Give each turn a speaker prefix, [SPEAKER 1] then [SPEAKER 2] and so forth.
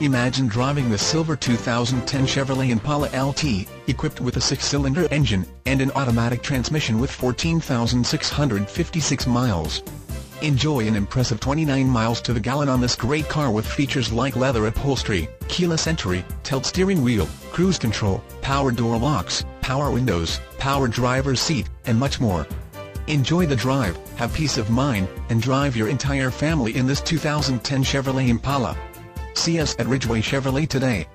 [SPEAKER 1] Imagine driving the silver 2010 Chevrolet Impala LT, equipped with a six-cylinder engine, and an automatic transmission with 14,656 miles. Enjoy an impressive 29 miles to the gallon on this great car with features like leather upholstery, keyless entry, tilt steering wheel, cruise control, power door locks, power windows, power driver's seat, and much more. Enjoy the drive, have peace of mind, and drive your entire family in this 2010 Chevrolet Impala. See us at Ridgeway Chevrolet today.